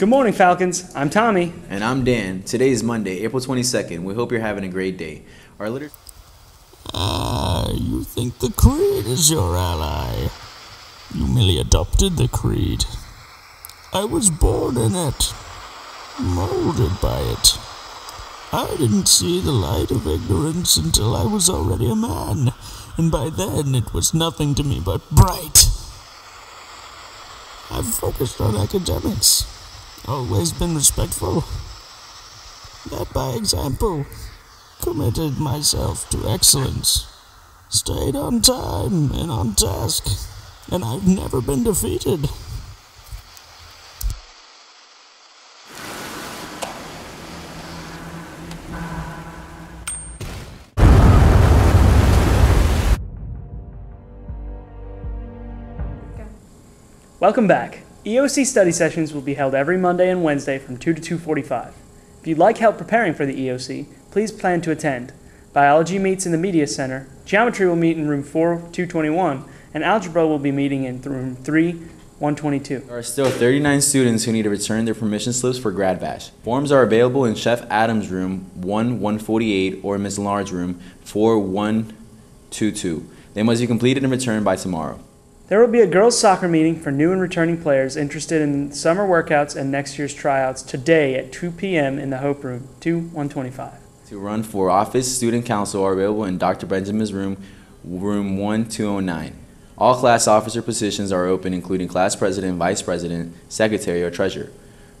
Good morning, Falcons. I'm Tommy. And I'm Dan. Today is Monday, April 22nd. We hope you're having a great day. Our leader. Ah, you think the creed is your ally. You merely adopted the creed. I was born in it, molded by it. I didn't see the light of ignorance until I was already a man, and by then it was nothing to me but bright. I've focused on academics, always been respectful, led by example, committed myself to excellence, stayed on time and on task, and I've never been defeated. Welcome back. EOC study sessions will be held every Monday and Wednesday from 2 to 2:45. If you'd like help preparing for the EOC, please plan to attend. Biology meets in the Media Center, Geometry will meet in room 4221, and Algebra will be meeting in room 3, 122. There are still 39 students who need to return their permission slips for Grad Bash. Forms are available in Chef Adams' room 1148 or Ms. Large room 4122. They must be completed and returned by tomorrow. There will be a girls' soccer meeting for new and returning players interested in summer workouts and next year's tryouts today at 2 p.m. in the Hope Room, 2125. To run for office, student council are available in Dr. Benjamin's room, room 1209. All class officer positions are open, including class president, vice president, secretary, or treasurer.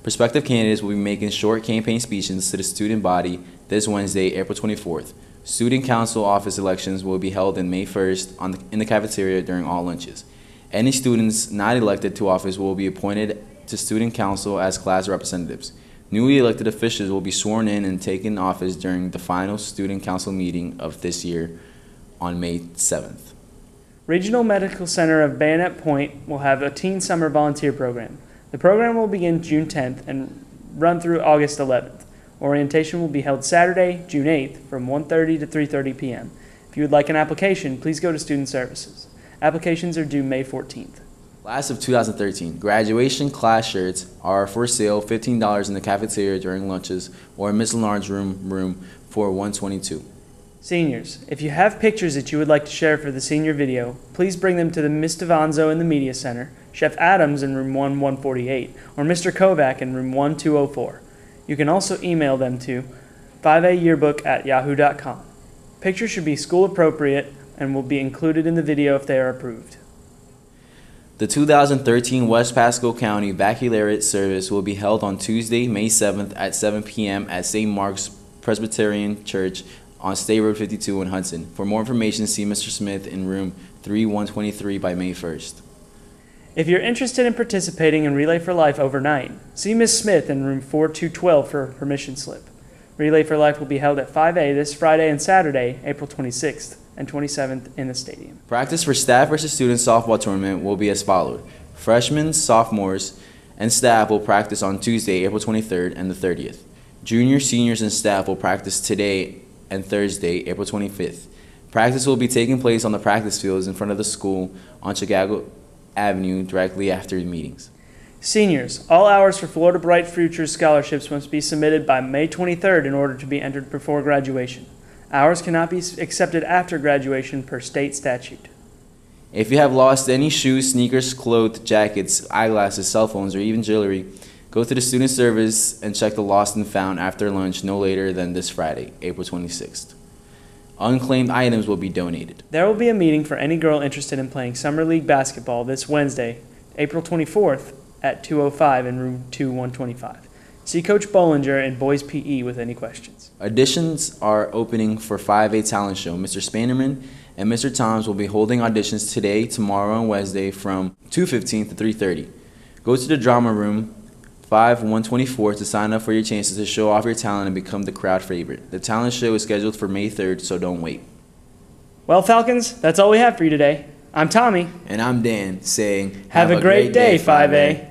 Prospective candidates will be making short campaign speeches to the student body this Wednesday, April 24th. Student council office elections will be held in May 1st on the, in the cafeteria during all lunches. Any students not elected to office will be appointed to student council as class representatives. Newly elected officials will be sworn in and taken office during the final student council meeting of this year on May 7th. Regional Medical Center of Bayonet Point will have a teen summer volunteer program. The program will begin June 10th and run through August 11th. Orientation will be held Saturday, June 8th from 1:30 to 3:30 p.m. If you would like an application, please go to Student Services. Applications are due May 14th. Class of 2013, graduation class shirts are for sale $15 in the cafeteria during lunches or in Miss Lennard's room, room for 122. Seniors, if you have pictures that you would like to share for the senior video, please bring them to the Miss Devanzo in the Media Center, Chef Adams in room 1148, or Mr. Kovac in room 1204. You can also email them to 5ayearbook at yahoo.com. Pictures should be school appropriate and will be included in the video if they are approved. The 2013 West Pasco County Baccalaureate Service will be held on Tuesday, May 7th at 7 p.m. at St. Mark's Presbyterian Church on State Road 52 in Hudson. For more information, see Mr. Smith in room 3123 by May 1st. If you're interested in participating in Relay for Life overnight, see Ms. Smith in room 4212 for a permission slip. Relay for Life will be held at Fivay this Friday and Saturday, April 26th and 27th in the stadium. Practice for staff versus student softball tournament will be as followed. Freshmen, sophomores, and staff will practice on Tuesday, April 23rd and the 30th. Juniors, seniors, and staff will practice today and Thursday, April 25th. Practice will be taking place on the practice fields in front of the school on Chicago Avenue directly after the meetings. Seniors, all hours for Florida Bright Futures scholarships must be submitted by May 23rd in order to be entered before graduation. Hours cannot be accepted after graduation per state statute. If you have lost any shoes, sneakers, clothes, jackets, eyeglasses, cell phones, or even jewelry, go to the student service and check the lost and found after lunch no later than this Friday, April 26th. Unclaimed items will be donated. There will be a meeting for any girl interested in playing Summer League basketball this Wednesday, April 24th at 205 in room 2125. See Coach Bollinger in Boys PE with any questions. Auditions are opening for Fivay Talent Show. Mr. Spannerman and Mr. Toms will be holding auditions today, tomorrow, and Wednesday from 2:15 to 3:30. Go to the drama room 5124 to sign up for your chances to show off your talent and become the crowd favorite. The talent show is scheduled for May 3rd, so don't wait. Well, Falcons, that's all we have for you today. I'm Tommy. And I'm Dan saying, Have, a, great, day, Fivay.